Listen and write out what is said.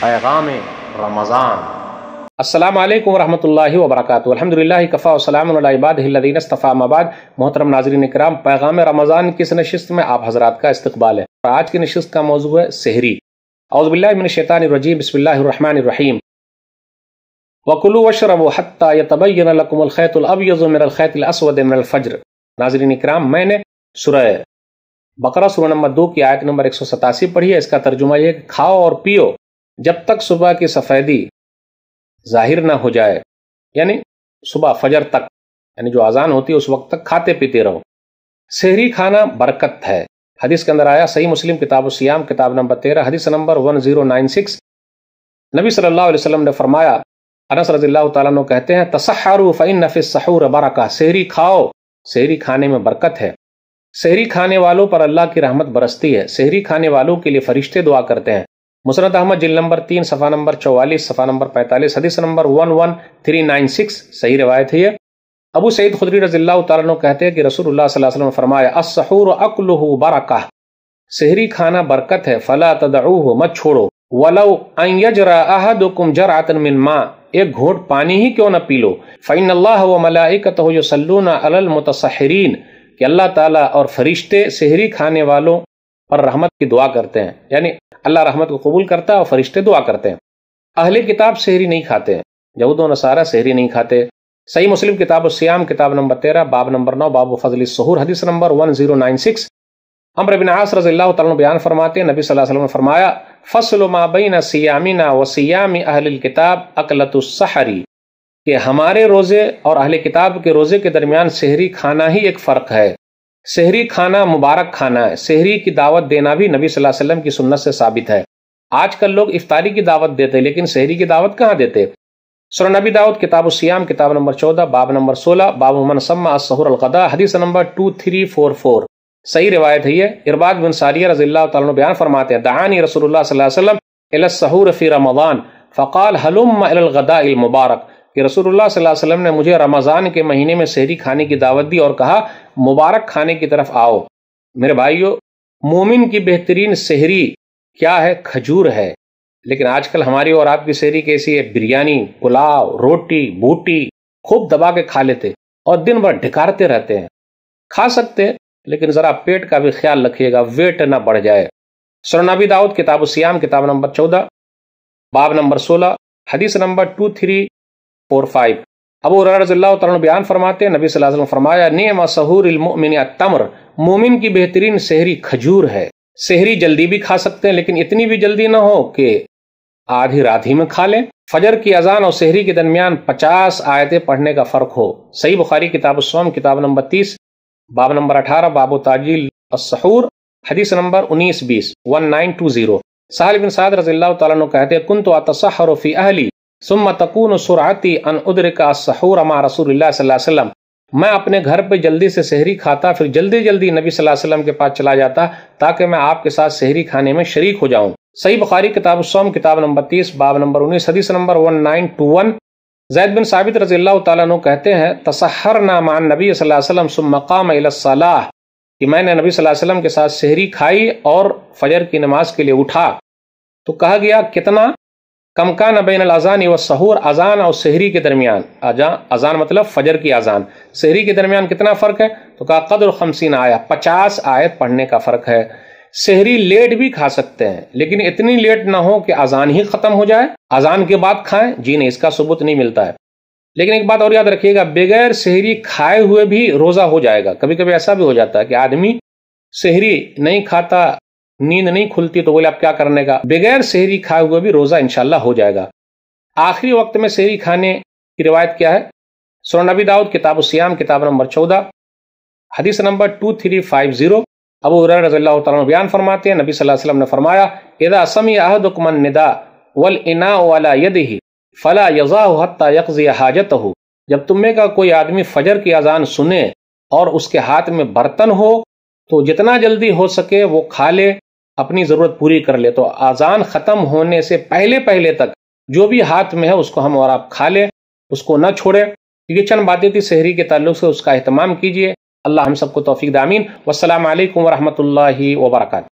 پیغام رمضان۔ السلام علیکم ورحمۃ اللہ وبرکاتہ۔ الحمد للہ کفا وسلام علیہ الدین اصطفیٰ مباد محترم ناظرین اکرام، پیغام رمضان کی اس نشست میں آپ حضرات کا استقبال ہے؟ اور آج کی نشست کا موضوع ہے سحری۔ اعوذ باللہ من الشیطان الرجیم، بسم اللہ الرحمن الرحیم۔ وکلو وشرب حتى يتبين لكم الخيط الابيض من الخيط الاسود من الفجر۔ ناظرین اکرام، میں نے سورہ بقرہ، سورہ نمبر دو کی آیت نمبر 187 پڑھی ہے۔ اس کا ترجمہ یہ کہ کھاؤ اور پیو۔ جب تک صبح کی سفیدی ظاہر نہ ہو جائے یعنی صبح فجر تک یعنی جو اذان ہوتی ہے اس وقت تک کھاتے پیتے رہو۔ سحری کھانا برکت ہے۔ حدیث کے اندر آیا، صحیح مسلم کتاب و سیام کتاب نمبر تیرہ، حدیث number one zero nine six نبی صلی اللہ علیہ وسلم نے فرمایا، انس رضی اللہ تعالیٰ عنہ کہتے ہیں تصحروا فإن فی السحور برکہ۔ سحری کھاؤ، سحری کھانے میں برکت ہے۔ سحری کھانے والوں پر اللہ کی رحمت برستی ہے۔ سحری کھانے والوں کے لیے فرشتے دعا کرتے ہیں۔ مسرت احمد جل نمبر تین، صفحہ نمبر چوالیس، صفحہ نمبر پینتالیس، حدیث number one one three nine six صحیح روایت ہے یہ۔ ابو سعید خدری رضی اللہ تعالیٰ عنہ کہتے ہیں کہ رسول اللہ صلی اللہ علیہ وسلم فرمایا، السحور اکلہ برکہ۔ سحری کھانا برکت ہے، فلا تدعوه، مت چھوڑو۔ ولو ان یجرا احدکم جرعتا من ماء۔ ایک گھونٹ پانی ہی کیوں نہ پی لو۔ فإن اللہ وملائکتہ یصلون علی المتصحرین۔ کہ اللہ تعالیٰ اور فرشتے سحری کھانے والوں پر رحمت کی دعا کرتے ہیں۔ یعنی اللہ رحمت کو قبول کرتا ہے اور فرشتے دعا کرتے ہیں۔ اہل کتاب سحری نہیں کھاتے ہیں۔ یہود و نصارہ سحری نہیں کھاتے۔ صحیح مسلم کتاب السیام کتاب نمبر تیرہ، باب نمبر نو، باب فضل سہور حدیث number one zero nine six امر بن عاص رضی اللہ تعالیٰ بیان فرماتے ہیں۔ نبی صلی اللہ علیہ وسلم نے فرمایا، فصل ما بین سیامنا و سیام اہل الکتاب اقلت السحری کہ ہمارے روزے اور اہل کتاب کے روزے کے درمیان سحری کھانا ہی ایک فرق ہے۔ سحری کھانا مبارک کھانا ہے۔ سحری کی دعوت دینا بھی نبی صلی اللہ علیہ وسلم کی سنت سے ثابت ہے۔ آج کل لوگ افطاری کی دعوت دیتے لیکن سحری کی دعوت کہاں دیتے؟ سر نبی دعوت کتاب السیام کتاب نمبر چودہ، باب نمبر سولہ، باب من سما سہور القدا حدیث number two three four four صحیح روایت ہے یہ۔ ارباد بن ساریہ رضی اللہ تعالیٰ بیان فرماتے ہیں، دعانی رسول اللہ صلی اللہ علیہ وسلم الى السحور فی رمضان فقال حلم الى الغداء المبارک کہ رسول اللہ صلی اللہ علیہ وسلم نے مجھے رمضان کے مہینے میں سحری کھانے کی دعوت دی اور کہا، مبارک کھانے کی طرف آؤ۔ میرے بھائیو، مومن کی بہترین سحری کیا ہے؟ کھجور ہے۔ لیکن آج کل ہماری اور آپ کی سحری کیسی ہے بریانی، پلاؤ، روٹی، بوٹی خوب دبا کے کھا لیتے اور دن بھر ڈھکارتے رہتے ہیں۔ کھا سکتے ہیں لیکن ذرا پیٹ کا بھی خیال رکھیے گا، ویٹ نہ بڑھ جائے۔ سرنابی داؤد، کتاب السیام کتاب نمبر چودہ، باب نمبر سولہ، حدیث number two three four five ابو رضی اللہ تعالیٰ بیان فرماتے ہیں، نبی صلی اللہ علیہ وسلم فرمایا، نعم سہور المؤمن التمر۔ مومن کی بہترین سحری کھجور ہے۔ سحری جلدی بھی کھا سکتے ہیں، لیکن اتنی بھی جلدی نہ ہو کہ آدھی رات ہی میں کھا لیں۔ فجر کی اذان اور سحری کے درمیان پچاس آیتیں پڑھنے کا فرق ہو۔ صحیح بخاری کتاب السوم کتاب نمبر تیس، باب نمبر اٹھارہ، باب و تاجیل السحور، حدیث نمبر انیس بیس ون نائن ٹو زیرو ساحل بن سعد رضی اللہ تعالیٰ کہتے کن تو اتصحر فی اہلی ثم تکون سرعتی ان ادرک السحور مع رسول اللہ صلی اللہ علیہ وسلم۔ میں اپنے گھر پہ جلدی سے سحری کھاتا، پھر جلدی جلدی نبی صلی اللہ علیہ وسلم کے پاس چلا جاتا تاکہ میں آپ کے ساتھ سحری کھانے میں شریک ہو جاؤں۔ صحیح بخاری کتاب السوم کتاب نمبر تیس، باب نمبر انیس، حدیث number one nine two one زید بن ثابت رضی اللہ تعالیٰ عنہ کہتے ہیں تصحر نامان نبی صلی اللہ علیہ وسلم ثم مقام الصلاح کہ میں نے نبی صلی اللہ علیہ وسلم کے ساتھ سحری کھائی اور فجر کی نماز کے لیے اٹھا۔ تو کہا گیا، کتنا؟ کم کا نہ بین الازان و سہور اذان اور سحری کے درمیان۔ اذان مطلب فجر کی اذان۔ سحری کے درمیان کتنا فرق ہے؟ تو کہا قدر خمسین آیا پچاس آیت پڑھنے کا فرق ہے۔ سحری لیٹ بھی کھا سکتے ہیں، لیکن اتنی لیٹ نہ ہو کہ اذان ہی ختم ہو جائے۔ اذان کے بعد کھائیں جی نہیں، اس کا ثبوت نہیں ملتا ہے۔ لیکن ایک بات اور یاد رکھیے گا، بغیر سحری کھائے ہوئے بھی روزہ ہو جائے گا۔ کبھی کبھی ایسا بھی ہو جاتا ہے کہ آدمی سحری نہیں کھاتا نیند نہیں کھلتی تو بولے اب کیا کرنے کا؟ بغیر سحری کھائے ہوئے بھی روزہ انشاءاللہ ہو جائے گا۔ آخری وقت میں سحری کھانے کی روایت کیا ہے؟ سور نبی داؤد، کتاب السیام کتاب نمبر چودہ۔ حدیث number two three five zero ابو رضی اللہ تعالیٰ بیان فرماتے ہیں۔ نبی صلی اللہ علیہ وسلم نے فرمایا، اذا سمی احدکم الندا والاناء ولا یده فلا یضاہ حتی یقضی حاجتہ جب تمہیں کا کوئی آدمی فجر کی اذان سنے اور اس کے ہاتھ میں برتن ہو، تو جتنا جلدی ہو سکے وہ کھا لے۔ اپنی ضرورت پوری کر لے تو آزان ختم ہونے سے پہلے پہلے تک جو بھی ہاتھ میں ہے اس کو ہم اور آپ کھا لیں، اس کو نہ چھوڑیں۔ یہ چند باتیں تھی شہری کے تعلق سے، اس کا اہتمام کیجیے اللہ ہم سب کو توفیق دامین والسلام علیکم ورحمۃ اللہ وبرکاتہ۔